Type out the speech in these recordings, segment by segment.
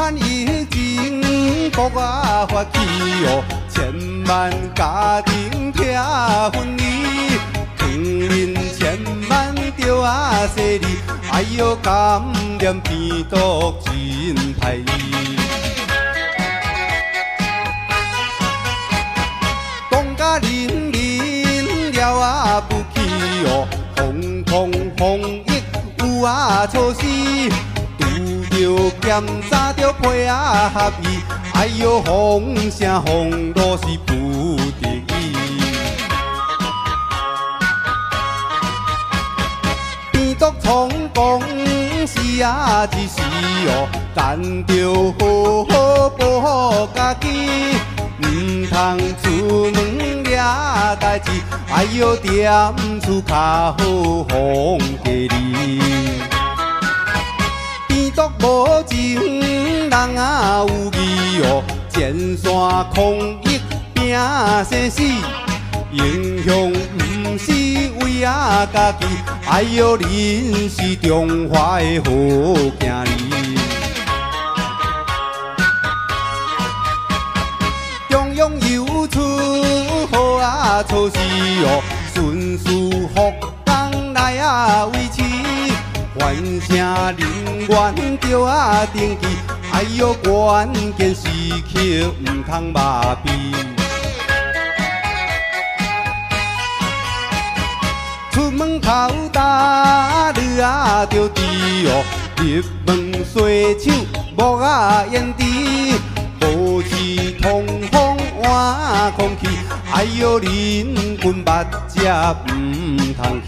汉疫情，国啊发起哦，千万家庭听分离，糖人千万着啊细哩，哎哟感染病毒真歹医。讲甲人民了不起哦，风风风疫有啊措施。着检查着配啊合意，哎哟，风声风路是不得已。病毒成功是啊一时哦，但着好好保护家己，唔通出门惹代志，哎哟，踮厝较好防隔离。毒无情，人啊有义哦，前线抗疫拼生死，英雄毋是为啊家己，哎哟，恁是中华的好囝儿。中央有出好啊措施哦，顺势福冈来啊维持。完成人员着啊登记，哎哟，关键时刻唔通麻痹。出门口打你啊着滴哦，入门洗手莫啊烟蒂，保持通风换空气，哎哟，人群目食唔通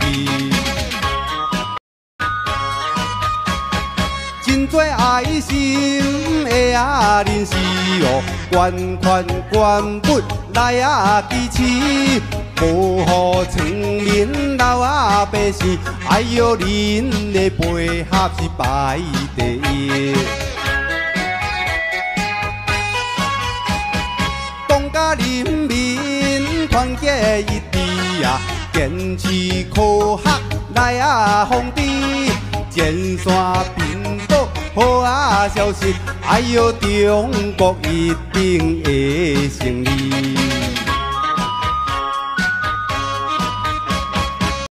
爱心的啊人士哦，捐款捐本来啊支持，保护村民老啊百姓，哎哟，恁的配合是排第一。讲甲人民团结一致啊，坚持科学来啊防治，前线。好啊，消息！哎哟，中国一定会胜利。